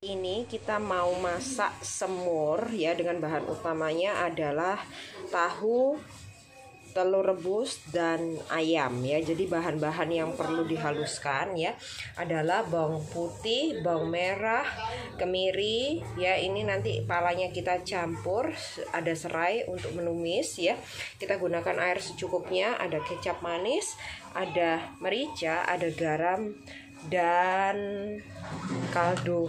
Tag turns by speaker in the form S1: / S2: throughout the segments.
S1: ini kita mau masak semur ya dengan bahan utamanya adalah tahu telur rebus dan ayam ya. Jadi bahan-bahan yang perlu dihaluskan ya adalah bawang putih bawang merah kemiri ya. Ini nanti palanya kita campur ada serai untuk menumis ya. Kita gunakan air secukupnya ada kecap manis ada merica ada garam dan kaldu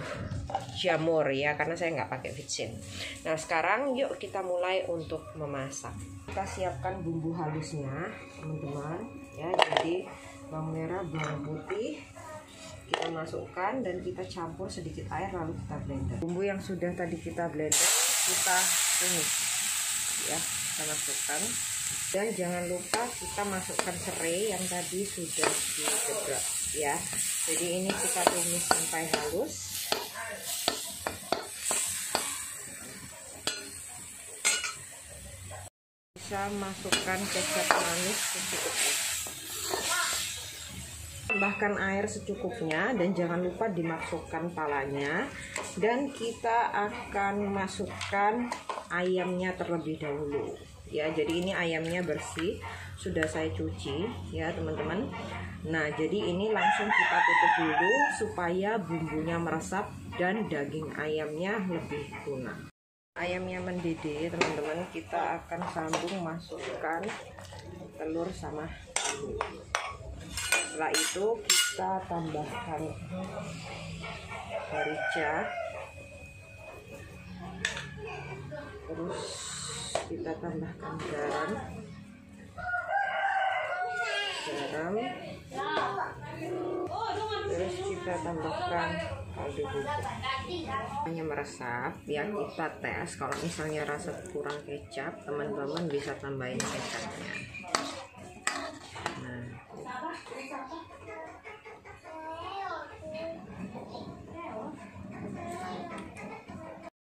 S1: jamur ya karena saya nggak pakai vicin. Nah sekarang yuk kita mulai untuk memasak. Kita siapkan bumbu halusnya teman-teman. Ya jadi bawang merah bawang putih kita masukkan dan kita campur sedikit air lalu kita blender. Bumbu yang sudah tadi kita blender kita tumis ya kita masukkan. Dan jangan lupa kita masukkan serai yang tadi sudah digebrak ya. Jadi ini kita tumis sampai halus bisa masukkan kecap manis secukupnya. Tambahkan air secukupnya dan jangan lupa dimasukkan palanya. Dan kita akan masukkan ayamnya terlebih dahulu. Ya jadi ini ayamnya bersih sudah saya cuci ya teman-teman. Nah jadi ini langsung kita tutup dulu supaya bumbunya meresap dan daging ayamnya lebih lunak ayamnya mendidih teman-teman. Kita akan sambung masukkan telur sama setelah itu kita tambahkan merica terus kita tambahkan garam terus kita tambahkan kaldu bubuk. Hanya meresap ya kita tes. Kalau misalnya rasa kurang kecap teman-teman bisa tambahin kecapnya